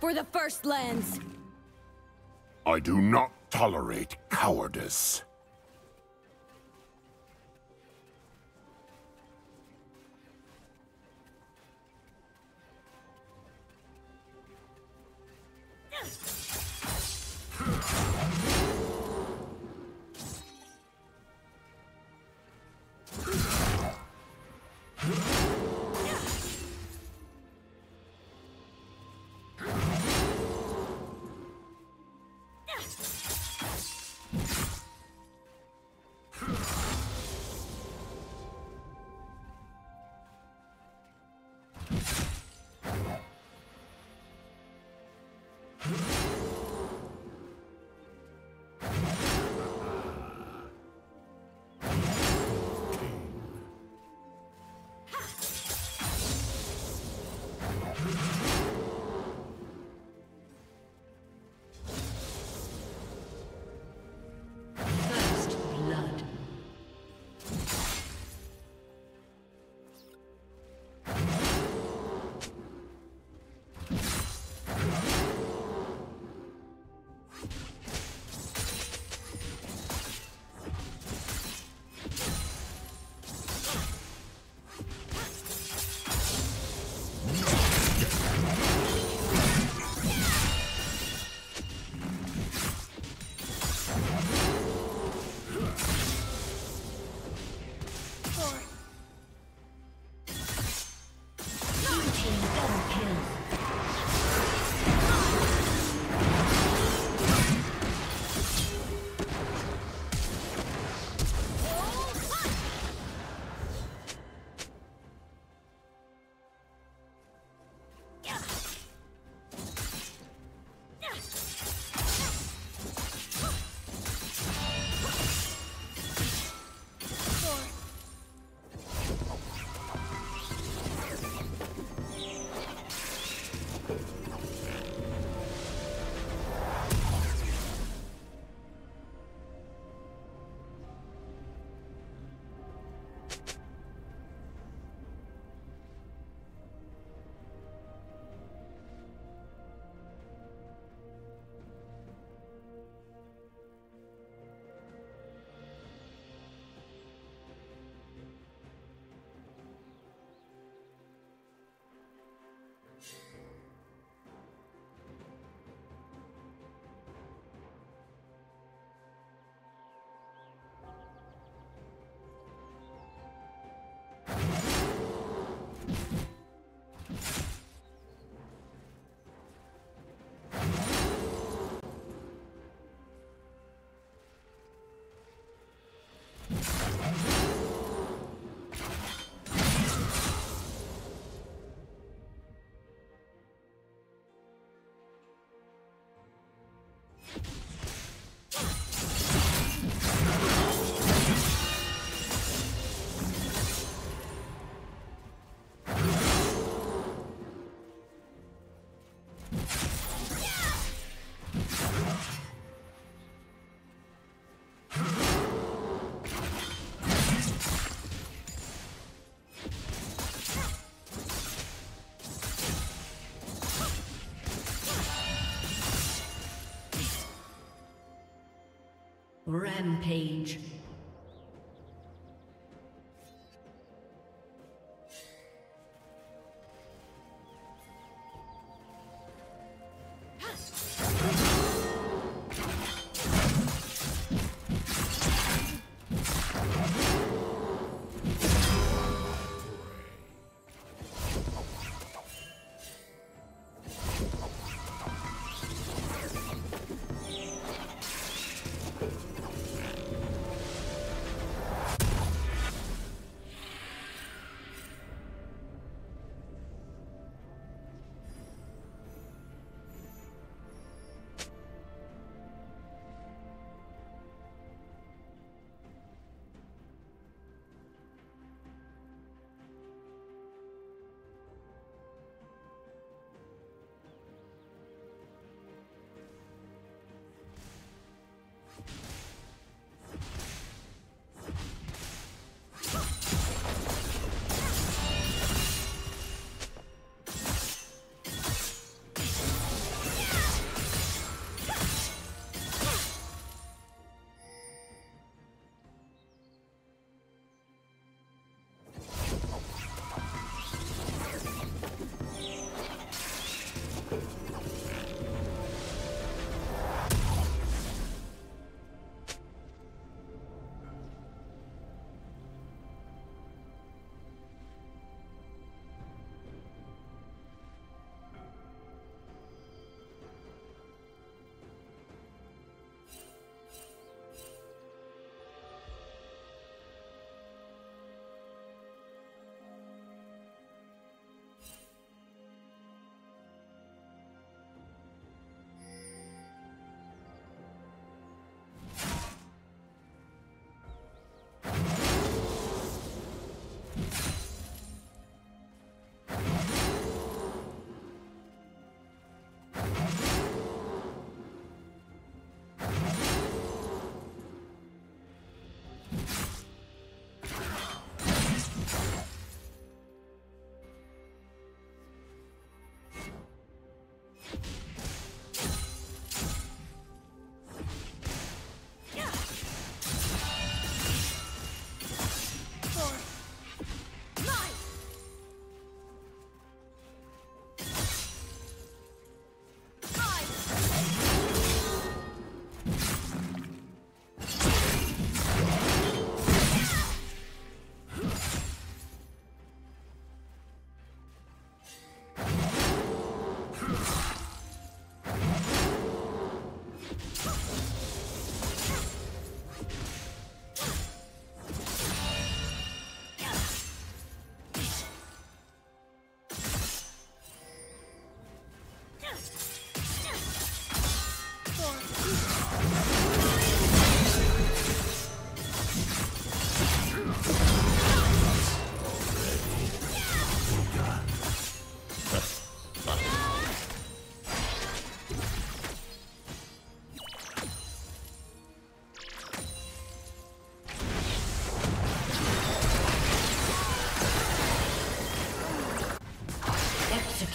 for the First Lands! I do not tolerate cowardice. Rampage.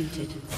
Executed.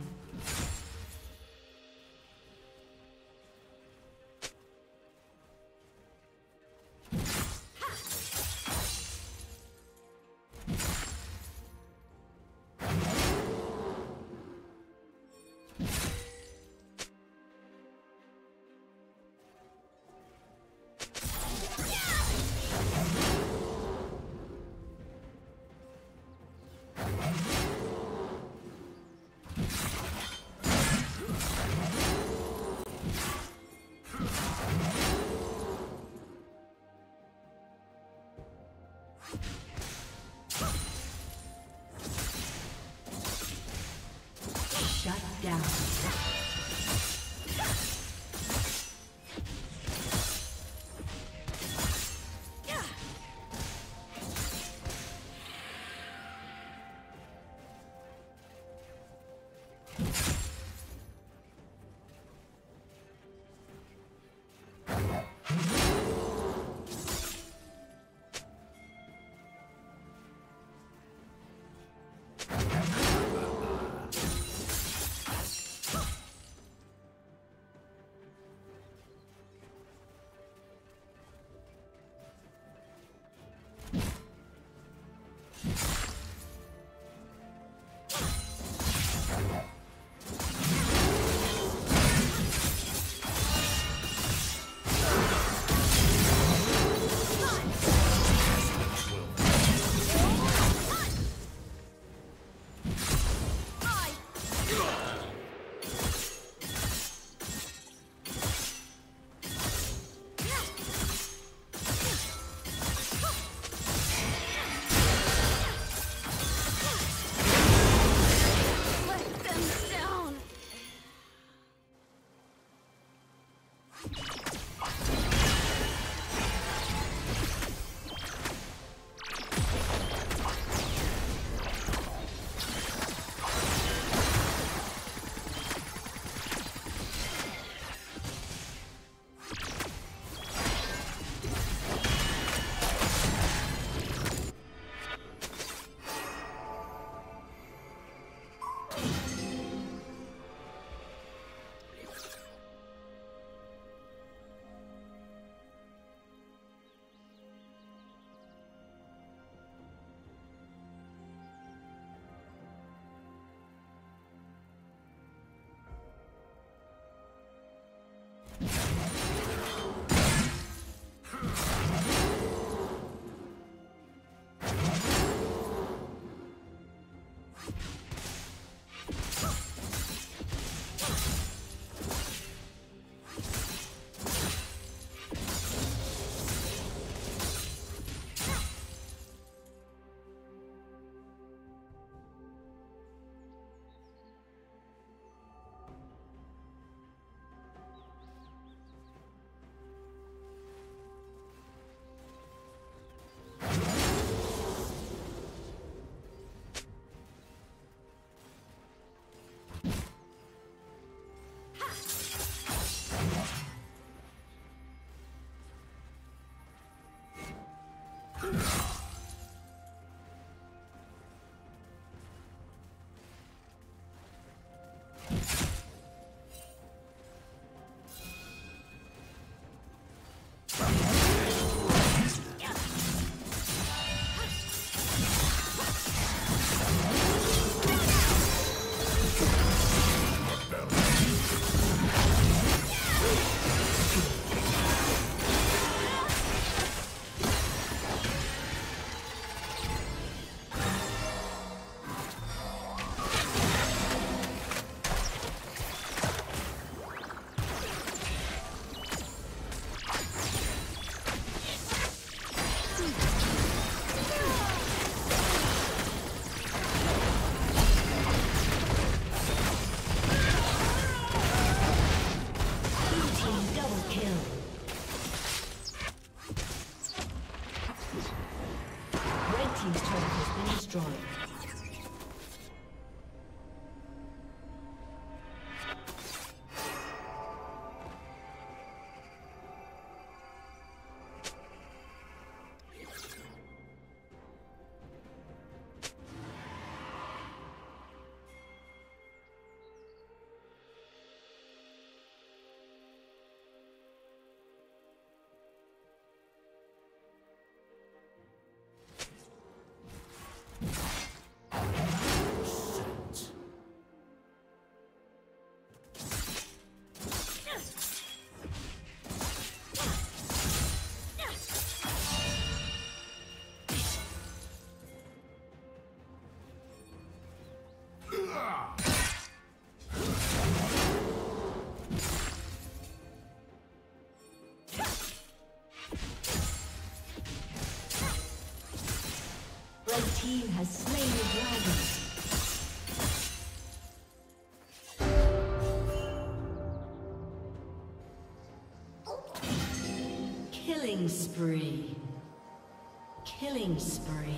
you destroyed. Team has slain the dragon. Killing spree. Killing spree.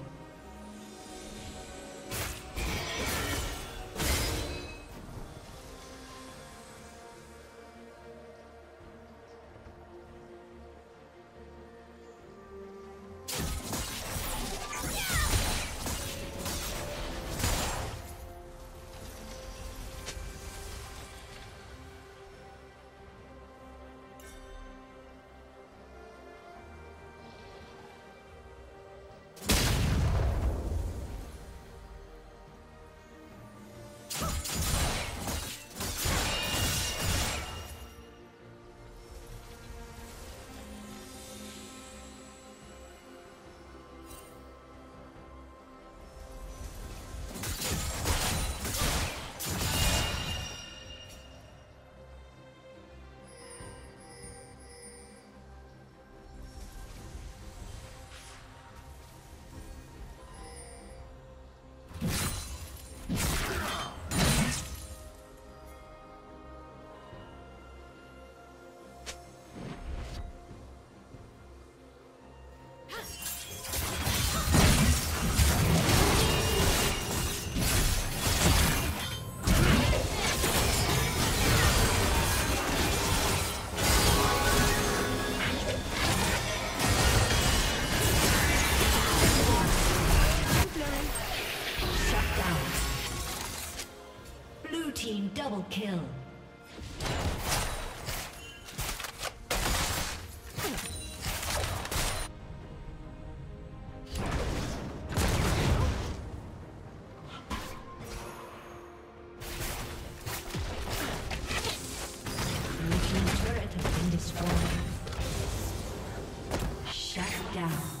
down.